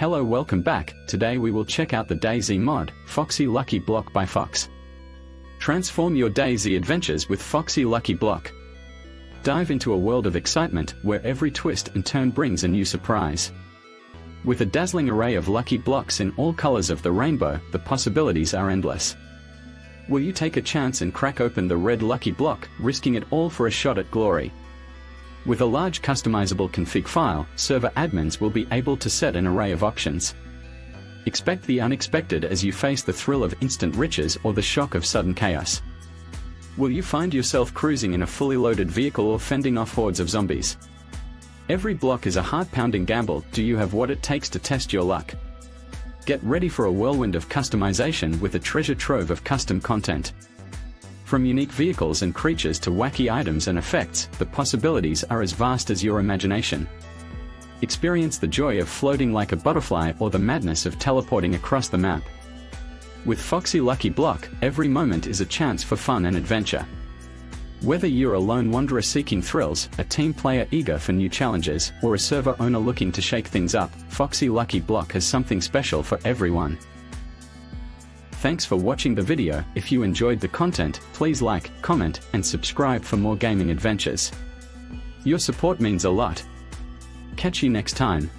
Hello welcome back, today we will check out the DayZ mod, Foxy Lucky Block by Fox. Transform your DayZ adventures with Foxy Lucky Block. Dive into a world of excitement where every twist and turn brings a new surprise. With a dazzling array of lucky blocks in all colors of the rainbow, the possibilities are endless. Will you take a chance and crack open the red lucky block, risking it all for a shot at glory? With a large customizable config file, server admins will be able to set an array of options. Expect the unexpected as you face the thrill of instant riches or the shock of sudden chaos. Will you find yourself cruising in a fully loaded vehicle or fending off hordes of zombies? Every block is a heart-pounding gamble, do you have what it takes to test your luck? Get ready for a whirlwind of customization with a treasure trove of custom content. From unique vehicles and creatures to wacky items and effects, the possibilities are as vast as your imagination. Experience the joy of floating like a butterfly or the madness of teleporting across the map. With Foxy Lucky Block, every moment is a chance for fun and adventure. Whether you're a lone wanderer seeking thrills, a team player eager for new challenges, or a server owner looking to shake things up, Foxy Lucky Block has something special for everyone. Thanks for watching the video, if you enjoyed the content, please like, comment, and subscribe for more gaming adventures. Your support means a lot. Catch you next time.